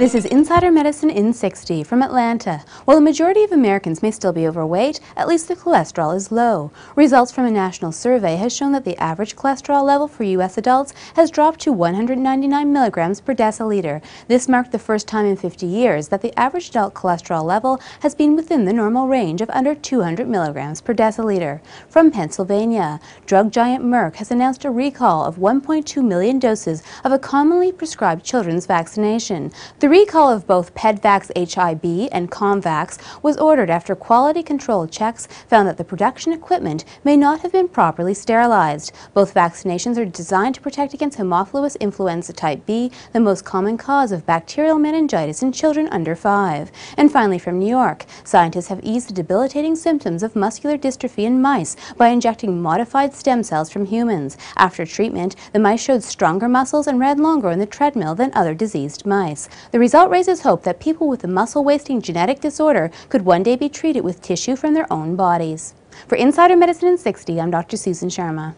This is Insidermedicine in 60 from Atlanta. While the majority of Americans may still be overweight, at least the cholesterol is low. Results from a national survey has shown that the average cholesterol level for U.S. adults has dropped to 199 milligrams per deciliter. This marked the first time in 50 years that the average adult cholesterol level has been within the normal range of under 200 milligrams per deciliter. From Pennsylvania, drug giant Merck has announced a recall of 1.2 million doses of a commonly prescribed children's vaccination. The recall of both PedvaxHIB and Comvax was ordered after quality control checks found that the production equipment may not have been properly sterilized. Both vaccinations are designed to protect against Haemophilus influenza type B, the most common cause of bacterial meningitis in children under 5. And finally from New York, scientists have eased the debilitating symptoms of muscular dystrophy in mice by injecting modified stem cells from humans. After treatment, the mice showed stronger muscles and ran longer on the treadmill than other diseased mice. The result raises hope that people with a muscle-wasting genetic disorder could one day be treated with tissue from their own bodies. For Insidermedicine in 60, I'm Dr. Susan Sharma.